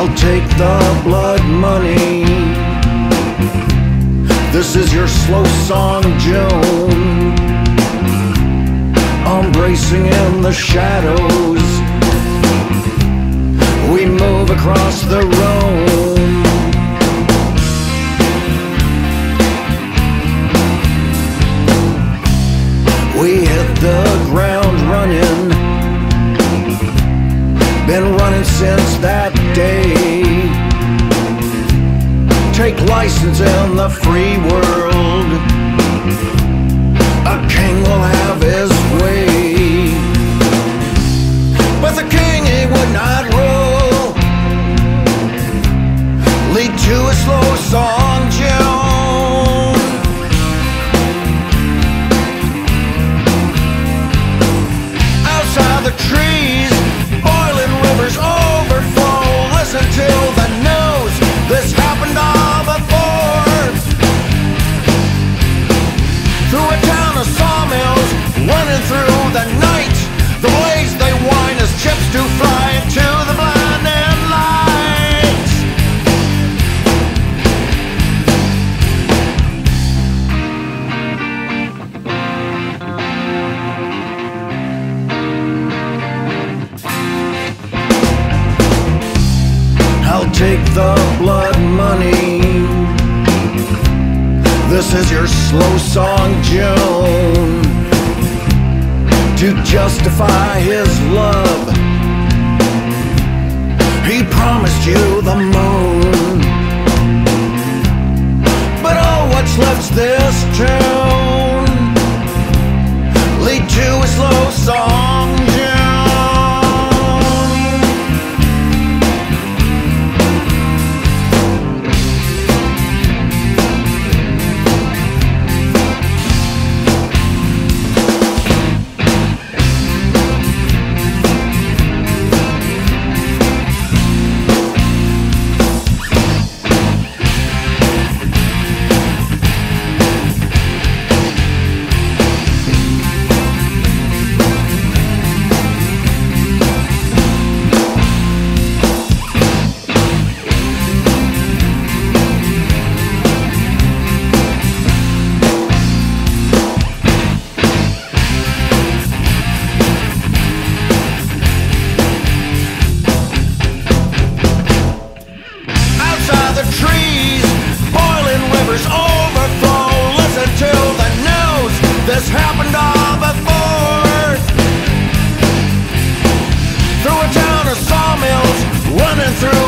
I'll take the blood money. This is your slow song, June. Embracing in the shadows. We move across the Rhone. We hit the since that day. Take license in the free world. Do fly into the blinding lights. I'll take the blood money. This is your slow song, June. To justify his love, he promised you the moon. But oh, what's left's this tune? Lead to a slow song, through